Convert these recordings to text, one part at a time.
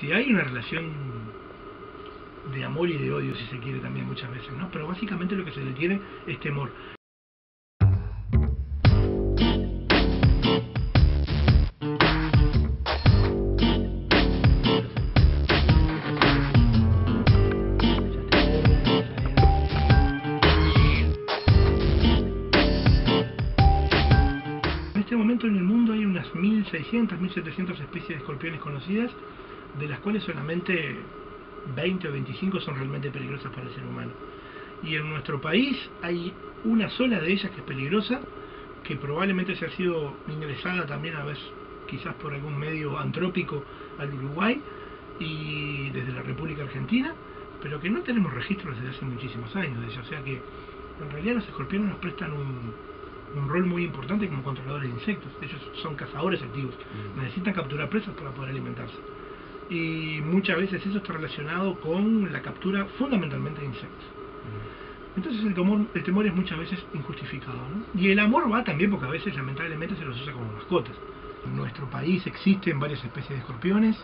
Si hay una relación de amor y de odio, si se quiere también muchas veces, ¿no? Pero básicamente lo que se le tiene es temor. En este momento en el mundo hay unas 1600, 1700 especies de escorpiones conocidas, de las cuales solamente 20 o 25 son realmente peligrosas para el ser humano. Y en nuestro país hay una sola de ellas que es peligrosa, que probablemente se ha sido ingresada también a veces, quizás por algún medio antrópico al Uruguay y desde la República Argentina, pero que no tenemos registros desde hace muchísimos años de ella. O sea que en realidad los escorpiones nos prestan un, un rol muy importante como controladores de insectos. Ellos son cazadores activos, necesitan capturar presas para poder alimentarse. Y muchas veces eso está relacionado con la captura fundamentalmente de insectos. Entonces el temor, el temor es muchas veces injustificado. ¿no? Y el amor va también porque a veces lamentablemente se los usa como mascotas. En nuestro país existen varias especies de escorpiones,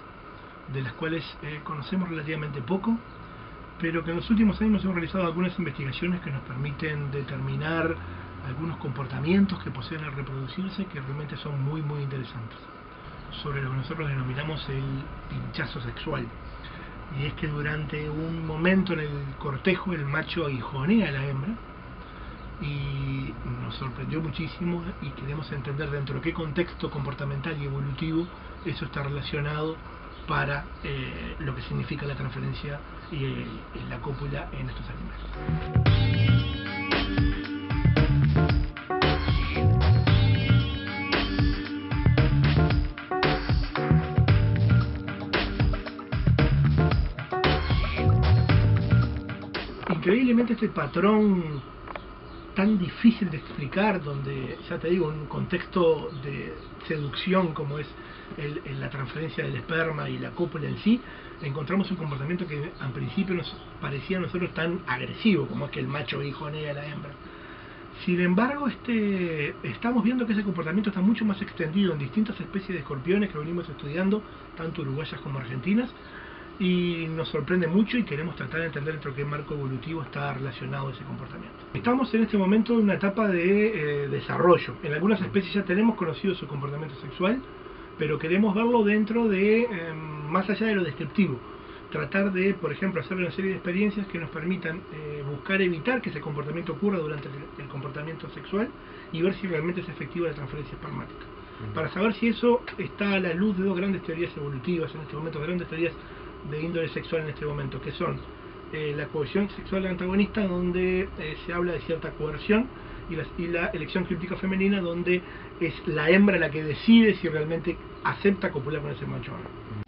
de las cuales eh, conocemos relativamente poco, pero que en los últimos años hemos realizado algunas investigaciones que nos permiten determinar algunos comportamientos que poseen al reproducirse que realmente son muy muy interesantes sobre lo que nosotros denominamos el pinchazo sexual y es que durante un momento en el cortejo el macho aguijonea a la hembra y nos sorprendió muchísimo y queremos entender dentro de qué contexto comportamental y evolutivo eso está relacionado para eh, lo que significa la transferencia y, la cópula en estos animales. Increíblemente este patrón tan difícil de explicar, donde, ya te digo, un contexto de seducción como es el, la transferencia del esperma y la cópula en sí, encontramos un comportamiento que en principio nos parecía a nosotros tan agresivo, como es que el macho hijonea a la hembra. Sin embargo, este, estamos viendo que ese comportamiento está mucho más extendido en distintas especies de escorpiones que venimos estudiando, tanto uruguayas como argentinas, y nos sorprende mucho y queremos tratar de entender dentro de qué marco evolutivo está relacionado ese comportamiento. Estamos en este momento en una etapa de eh, desarrollo. En algunas especies ya tenemos conocido su comportamiento sexual, pero queremos verlo dentro de, eh, más allá de lo descriptivo. Tratar de, por ejemplo, hacer una serie de experiencias que nos permitan eh, buscar evitar que ese comportamiento ocurra durante el, el, comportamiento sexual y ver si realmente es efectiva la transferencia espermática. Para saber si eso está a la luz de dos grandes teorías evolutivas en este momento, grandes teorías de índole sexual en este momento, que son eh, la cohesión sexual antagonista, donde eh, se habla de cierta coerción, y la, y la elección críptica femenina, donde es la hembra la que decide si realmente acepta copular con ese macho o no.